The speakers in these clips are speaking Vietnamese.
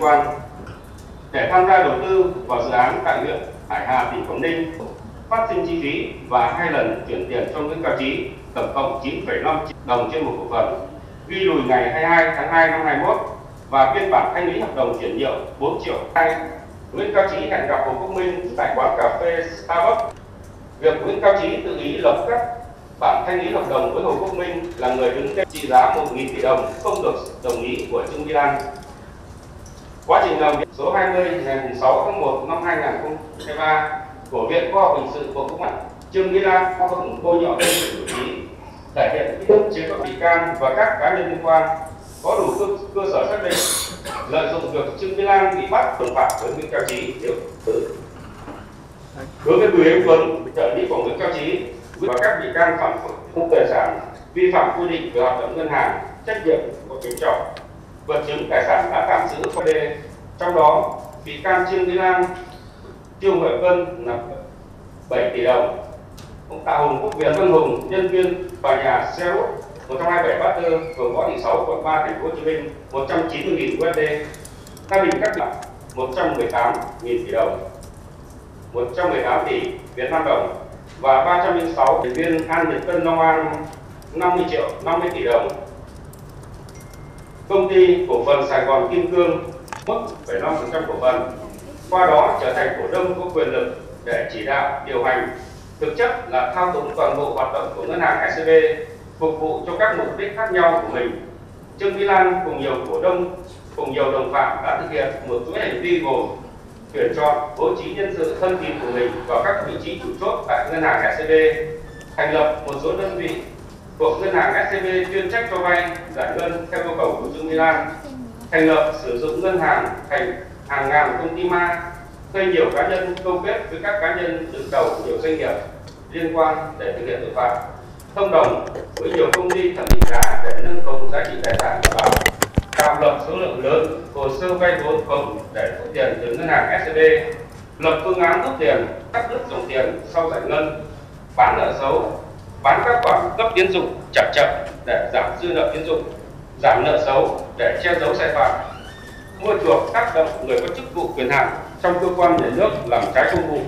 quan để tham gia đầu tư vào dự án tại huyện Hải Hà, tỉnh Quảng Ninh phát sinh chi phí và hai lần chuyển tiền cho Nguyễn Cao Trí tổng cộng 9,5 triệu đồng trên một cổ phần ghi lùi ngày 22 tháng 2 năm 21 và biên bản thanh lý hợp đồng chuyển nhượng 4 triệu 2. Nguyễn Cao Trí hẹn gặp Hồ Quốc Minh tại quán cà phê Starbucks. Việc Nguyễn Cao Trí tự ý lập các bản thanh lý hợp đồng với Hồ Quốc Minh là người đứng tên trị giá 1.000 tỷ đồng không được đồng ý của Trương Mỹ Lan. Quá trình làm việc số 20 ngày 6 tháng 1 năm 2023 của Viện Khoa học Hình sự Bộ Công an, Trương Mỹ Lan có cùng bôi nhọ lên vị chủ trí thể hiện cưỡng chế các bị can và các cá nhân liên quan có đủ cơ, cơ sở xác định lợi dụng việc Trương Mỹ Lan bị bắt đồng phạm với Nguyễn Cao Trí nếu tử. Đối với Bùi Anh Tuấn, trợ lý của Nguyễn Cao Trí và các bị can phạm tội tài sản vi phạm quy định về hoạt động ngân hàng, trách nhiệm của kiểm trọng, vật chứng tài sản đã tạm giữ qua đề. Trong đó, bị can Trương Mỹ Lan, Trương Huệ Vân là 7 tỷ đồng, ông Tạ Hùng Quốc Việt Vân Hùng, nhân viên tòa nhà Xerox 127 Bát Tư, phường Võ Thị Sáu, quận 3, thành phố Hồ Chí Minh 190.000 USD, gia đình các bạn 118.000 tỷ đồng, 118 tỷ Việt Nam đồng và 306 thành viên An Nhật Tân Long An 50 triệu 50 tỷ đồng. Công ty cổ phần Sài Gòn Kim Cương mất 75% cổ phần, qua đó trở thành cổ đông có quyền lực để chỉ đạo điều hành thực chất là thao túng toàn bộ hoạt động của ngân hàng SCB phục vụ cho các mục đích khác nhau của mình. Trương Mỹ Lan cùng nhiều cổ đông cùng nhiều đồng phạm đã thực hiện một chuỗi hành vi gồm tuyển chọn bố trí nhân sự thân tín của mình vào các vị trí chủ chốt tại ngân hàng SCB, thành lập một số đơn vị thuộc ngân hàng SCB chuyên trách cho vay giải ngân theo yêu cầu của Trương Mỹ Lan, thành lập sử dụng ngân hàng thành hàng ngàn công ty ma, thuê nhiều cá nhân câu kết với các cá nhân đứng đầu nhiều doanh nghiệp liên quan để thực hiện tội phạm, thông đồng với nhiều công ty thẩm định giá để nâng khống giá trị tài sản đảm bảo tạo lập số lượng lớn hồ sơ vay vốn khống để rút tiền từ ngân hàng SCB, lập phương án rút tiền, cắt đứt dòng tiền sau giải ngân, bán nợ xấu, bán các khoản cấp tiến dụng chậm chậm để giảm dư nợ tiến dụng, giảm nợ xấu để che giấu sai phạm, mua chuộc tác động người có chức vụ quyền hạn trong cơ quan nhà nước làm trái công vụ.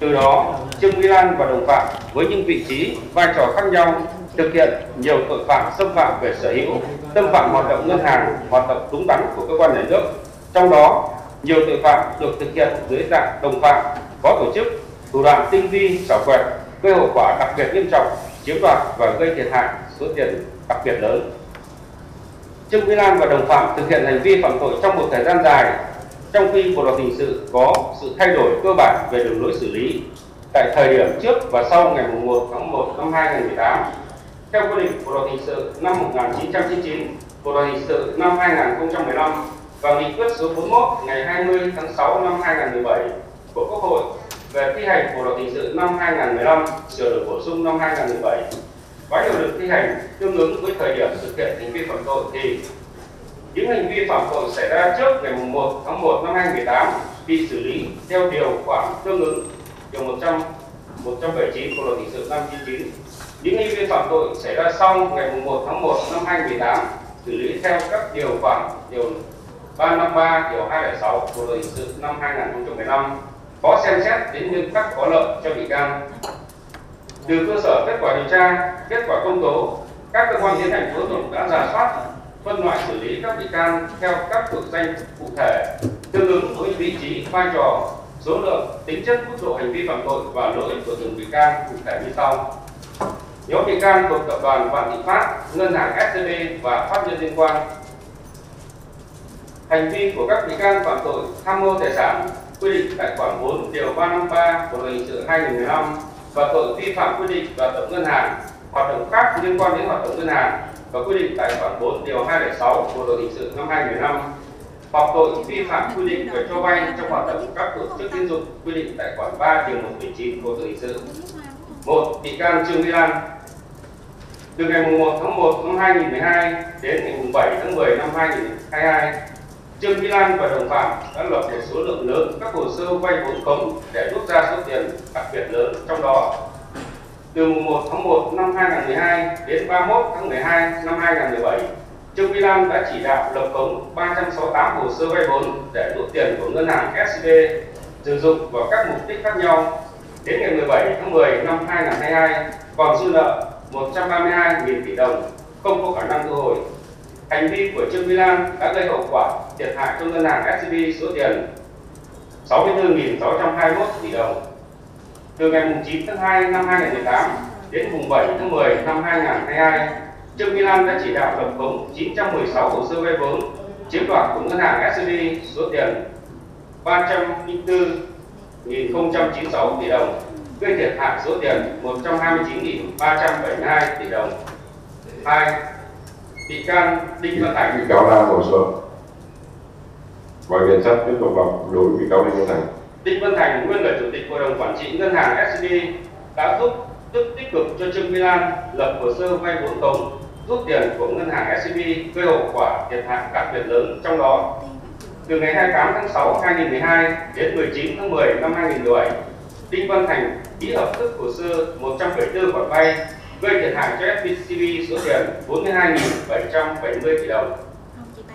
Từ đó, Trương Mỹ Lan và đồng phạm với những vị trí, vai trò khác nhau thực hiện nhiều tội phạm xâm phạm về sở hữu, xâm phạm hoạt động ngân hàng, hoạt động đúng đắn của cơ quan nhà nước. Trong đó, nhiều tội phạm được thực hiện dưới dạng đồng phạm, có tổ chức, thủ đoạn tinh vi, xảo quyệt, gây hậu quả đặc biệt nghiêm trọng, chiếm đoạt và gây thiệt hại số tiền đặc biệt lớn. Trương Mỹ Lan và đồng phạm thực hiện hành vi phạm tội trong một thời gian dài, trong khi bộ luật hình sự có sự thay đổi cơ bản về đường lối xử lý tại thời điểm trước và sau ngày 1 tháng 1 năm 2018 theo quy định bộ luật hình sự năm 1999, bộ luật hình sự năm 2015 và nghị quyết số 41 ngày 20 tháng 6 năm 2017 của Quốc hội về thi hành bộ luật hình sự năm 2015 sửa đổi bổ sung năm 2017 có hiệu lực thi hành tương ứng với thời điểm thực hiện hành vi phạm tội thì những hành vi phạm tội xảy ra trước ngày 1 tháng 1 năm 2018 bị xử lý theo điều khoản tương ứng, điều 100 179 bộ luật hình sự năm 99 những hành vi phạm tội xảy ra sau ngày 1 tháng 1 năm 2018 xử lý theo các điều khoản, điều 353 điều 206 bộ luật hình sự năm 2015 có xem xét đến nguyên tắc có lợi cho bị can từ cơ sở kết quả điều tra kết quả công tố các cơ quan tiến hành tố tụng đã giả soát phân loại xử lý các bị can theo các tội danh cụ thể tương ứng với vị trí vai trò số lượng tính chất mức độ hành vi phạm tội và lỗi của từng bị can cụ thể như sau nhóm bị can thuộc tập đoàn Vạn Thịnh Phát, ngân hàng SCB và pháp nhân liên quan. Hành vi của các bị can phạm tội tham mô tài sản quy định tại khoản 4 điều 353 của luật hình sự 2015 và tội vi phạm quy định về hoạt động ngân hàng, hoạt động khác liên quan đến hoạt động ngân hàng và quy định tại khoản 4 điều 206 của luật hình sự năm 2015 hoặc tội vi phạm quy định về cho vay trong hoạt động các tổ chức tín dụng quy định tại khoản 3 điều 119 của luật hình sự. Một bị can Trương Mỹ Lan từ ngày 1 tháng 1 năm 2012 đến ngày 7 tháng 10 năm 2022, Trương Mỹ Lan và đồng phạm đã lập một số lượng lớn các hồ sơ vay vốn khống để rút ra số tiền đặc biệt lớn trong đó. Từ 1 tháng 1 năm 2012 đến 31 tháng 12 năm 2017, Trương Mỹ Lan đã chỉ đạo lập khống 368 hồ sơ vay vốn để rút tiền của ngân hàng SCB sử dụng vào các mục đích khác nhau. Đến ngày 17 tháng 10 năm 2022 còn dư nợ 132.000 tỷ đồng không có khả năng thu hồi. Hành vi của Trương Mỹ Lan đã gây hậu quả thiệt hại cho ngân hàng SCB số tiền 64.621 tỷ đồng. Từ ngày 9 tháng 2 năm 2018 đến mùng 7 tháng 10 năm 2022, Trương Mỹ Lan đã chỉ đạo lập khống 916 hồ sơ vay vốn chiếm đoạt của ngân hàng SCB số tiền 304.096 tỷ đồng, gây thiệt hại số tiền 129.372 tỷ đồng. 2. Bị can Đinh Văn Thành. Bị cáo ra hồ sơ và viện sát tiếp tục làm đối với bị cáo Đinh Văn Thành. Đinh Văn Thành nguyên là chủ tịch hội đồng quản trị ngân hàng SCB đã giúp giúp tích cực cho Trương Mỹ Lan lập hồ sơ vay vốn khống rút tiền của ngân hàng SCB gây hậu quả thiệt hại đặc biệt lớn. Trong đó từ ngày 28 tháng 6 2012 đến 19 tháng 10 năm 2017 Đinh Văn Thành ký hợp thức hồ sơ 174 khoản vay gây thiệt hại cho FPCB số tiền 42.770 tỷ đồng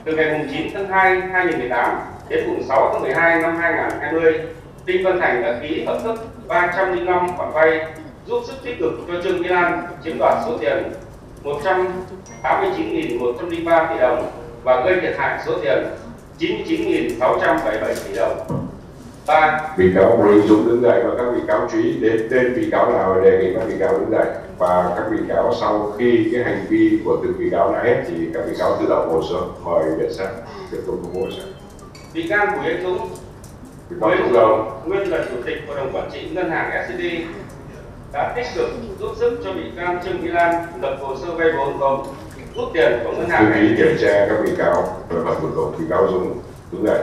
từ ngày 9 tháng 2 2018 đến mùng 6 tháng 12 năm 2020, Đinh Văn Thành đã ký hợp thức 305 khoản vay giúp sức tích cực cho Trương Mỹ Lan chiếm đoạt số tiền 189.103 tỷ đồng và gây thiệt hại số tiền 99.677 tỷ đồng. 3. bị cáo Anh Dũng đứng dậy và các bị cáo chú ý đến tên bị cáo nào đề nghị các bị cáo đứng dậy. Và các bị cáo sau khi cái hành vi của từng bị cáo đã hết thì các bị cáo tự động hồ sơ mời viện sát tiếp tục công bố hồ sơ Bị can Bùi Anh Dũng, Anh Dũng nguyên là chủ tịch hội đồng quản trị ngân hàng SCB đã tích cực giúp sức cho bị can Trương Mỹ Lan lập hồ sơ vay vốn khống rút tiền của ngân hàng SCB kiểm tra các bị cáo và thủ tục bị cáo Dũng đứng dậy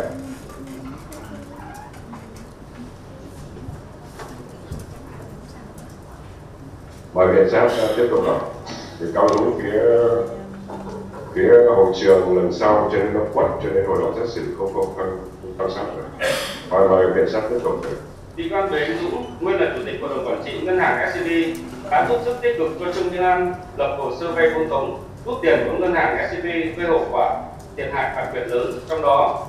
mời viện sát uh, tiếp tục làm thì cao Dũng phía phía hội trường lần sau cho nên nó quẩn cho nên hội đồng xét xử không không không quan sát rồi mời mời viện sát tiếp tục. Bị can bế Anh nguyên là chủ tịch hội đồng quản trị ngân hàng SCB, đã giúp sức tích cực cho Trương thiên an lập hồ sơ vay vốn khống, rút tiền của ngân hàng SCB gây hậu quả thiệt hại đặc biệt lớn. Trong đó.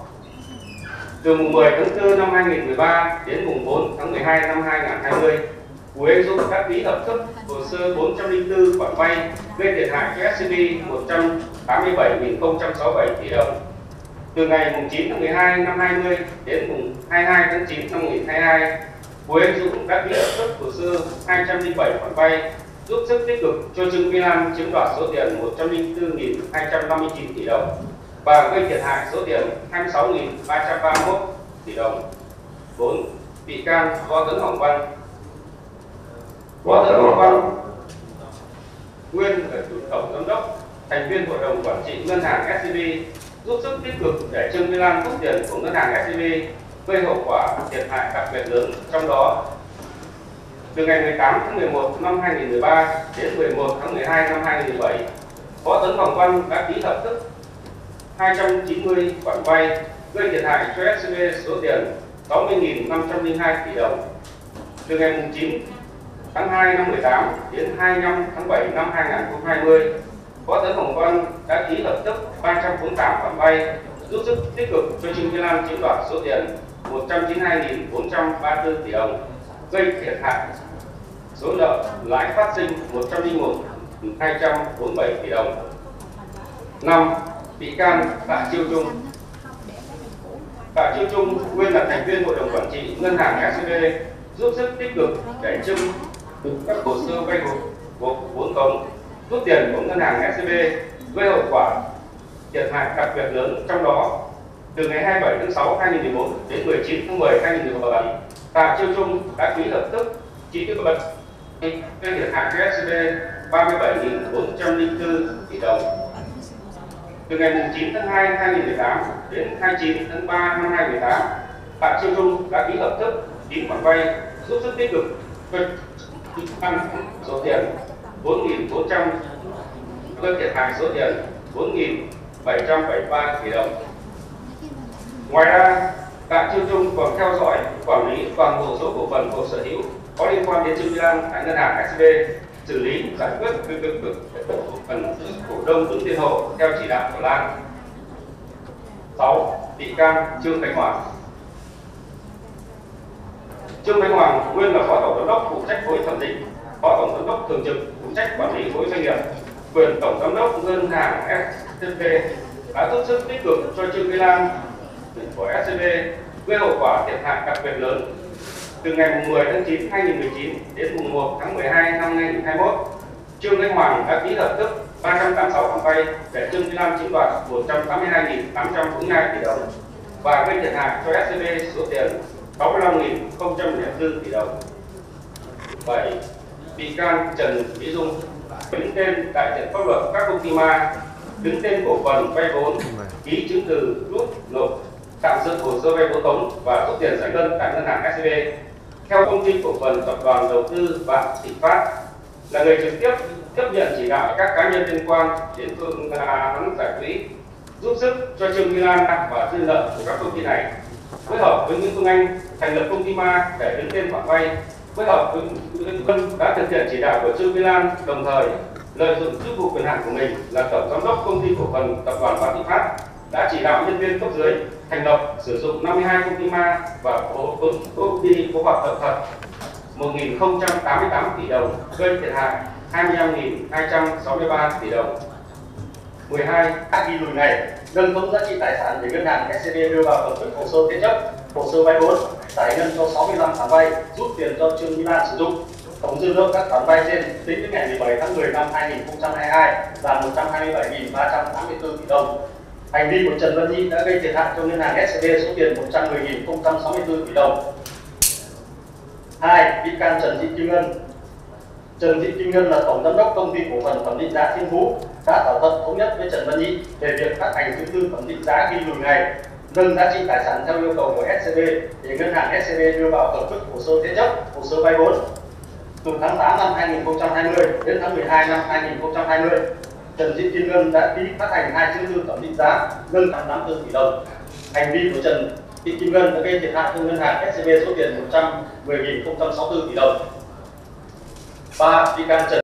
Từ mùng 10 tháng 4 năm 2013 đến mùng 4 tháng 12 năm 2020, Cuối Anh Dũng đã ký hợp thức hồ sơ 404 khoản vay gây thiệt hại cho SCB 187.067 tỷ đồng từ ngày 9 tháng 12 năm 20 đến mùng 22 tháng 9 năm 2022, Bùi Anh Dũng đã ký hợp thức hồ sơ 207 khoản vay giúp sức tích cực cho Trương Mỹ Lan chiếm đoạt số tiền 104.259 tỷ đồng và gây thiệt hại số tiền 26.331 tỷ đồng. 4. Bị can Võ Tấn Hoàng Văn Võ Tấn Hoàng Văn nguyên là chủ tổng giám đốc, thành viên hội đồng quản trị ngân hàng SCB giúp sức tích cực để Trương Mỹ Lan rút tiền của ngân hàng SCB gây hậu quả thiệt hại đặc biệt lớn. Trong đó từ ngày 18 tháng 11 năm 2013 đến 11 tháng 12 năm 2017 Võ Tấn Hoàng Văn đã ký hợp thức 290 khoản vay gây thiệt hại cho SCB số tiền 60.502 tỷ đồng. Từ ngày 9 tháng 2 năm 18 đến 25 tháng 7 năm 2020 Võ Tấn Hồng Văn đã ký hợp thức 348 khoản vay giúp sức tích cực cho Trương Mỹ Lan chiếm đoạt số tiền 192.434 tỷ đồng, gây thiệt hại số nợ lãi phát sinh 101.247 tỷ đồng. 5. Bị can Tạ Chiêu Trung Tạ Chiêu Trung nguyên là thành viên hội đồng quản trị ngân hàng e SCB giúp sức tích cực để trương các hồ sơ vay vốn khống, rút tiền của ngân hàng SCB gây hậu quả thiệt hại đặc biệt lớn. Trong đó, từ ngày 27 tháng 6 2014 đến 19 tháng 10 2017 Tạ Chiêu Trung đã ký hợp thức chi tiết bật gây thiệt hại cho SCB 37.404 tỷ đồng. Từ ngày 9 tháng 2 2018 đến 29 tháng 3 năm 2018 Tạ Chiêu Trung đã ký hợp thức ký khoản vay giúp sức tích cực tăng số tiền 4.400 gây thiệt hại số tiền 4.773 tỷ đồng. Ngoài ra, Tạ Chiêu Trung còn theo dõi, quản lý toàn bộ số cổ phần của sở hữu có liên quan đến Trương Mỹ Lan tại ngân hàng SCB xử lý giải quyết việc việc việc phần cổ đông ứng tiên hộ theo chỉ đạo của Lan. 6. Bị can Trương Khánh Hoàng Trương Minh Hoàng nguyên là phó tổng giám đốc phụ trách khối thẩm định, phó tổng giám đốc thường trực phụ trách quản lý khối doanh nghiệp, quyền tổng giám đốc ngân hàng SCB đã giúp sức tích cực cho Trương Mỹ Lan của SCB gây hậu quả thiệt hại đặc biệt lớn. Từ ngày 10 tháng 9 2019 đến mùng 1 tháng 12 năm 2021, Trương Minh Hoàng đã ký hợp thức 386 khoản vay để Trương Mỹ Lan chiếm đoạt 182.842 tỷ đồng và gây thiệt hại cho SCB số tiền 65.004 tỷ đồng. 7. Bị can Trần Mỹ Dung đứng tên đại diện pháp luật các công ty ma, đứng tên cổ phần vay vốn, ký chứng từ rút nộp tạm giữ hồ sơ vay vốn khống và rút tiền giải ngân tại ngân hàng SCB theo công ty cổ phần tập đoàn đầu tư Vạn Thịnh Phát là người trực tiếp tiếp nhận chỉ đạo các cá nhân liên quan đến phương án giải quỹ giúp sức cho Trương Mỹ Lan và dư nợ của các công ty này phối hợp với Nguyễn Phương Anh thành lập công ty ma để đứng tên khoản vay phối hợp với Nguyễn Vân đã thực hiện chỉ đạo của Trương Mỹ Lan đồng thời lợi dụng chức vụ quyền hạn của mình là tổng giám đốc công ty cổ phần tập đoàn Vạn Thịnh Phát đã chỉ đạo nhân viên cấp dưới thành lập sử dụng 52 công ty ma và công ty có hoạt động thật 1.088 tỷ đồng gây thiệt hại 25.263 tỷ đồng. 12. Các ghi lùi này nâng tổng giá trị tài sản để ngân hàng SCB đưa vào hợp thức hồ sơ thế chấp, hồ sơ vay vốn, giải ngân cho 65 khoản vay, rút tiền cho Trương Mỹ Lan sử dụng. Tổng dư nợ các khoản vay trên tính đến ngày 17 tháng 10 năm 2022 là 127.384 tỷ đồng hành vi của Trần Văn Nhi đã gây thiệt hại cho ngân hàng SCB số tiền 110.064 tỷ đồng. Hai, bị can Trần Thị Kim Ngân. Trần Thị Kim Ngân là tổng giám đốc công ty cổ phần thẩm định giá Thiên Phú đã thỏa thuận thống nhất với Trần Văn nhị về việc phát hành chứng thư thẩm định giá ghi lùi ngày nâng giá trị tài sản theo yêu cầu của SCB để ngân hàng SCB đưa vào hợp thức hồ sơ thế chấp, hồ sơ vay vốn. Từ tháng 8 năm 2020 đến tháng 12 năm 2020, Trần Thị Kim Ngân đã ký phát hành hai chứng thư thẩm định giá nâng 84 tỷ đồng. Hành vi của Trần Thị Kim Ngân đã gây thiệt hại cho ngân hàng SCB số tiền 110.064 tỷ đồng. Ba, bị can Trần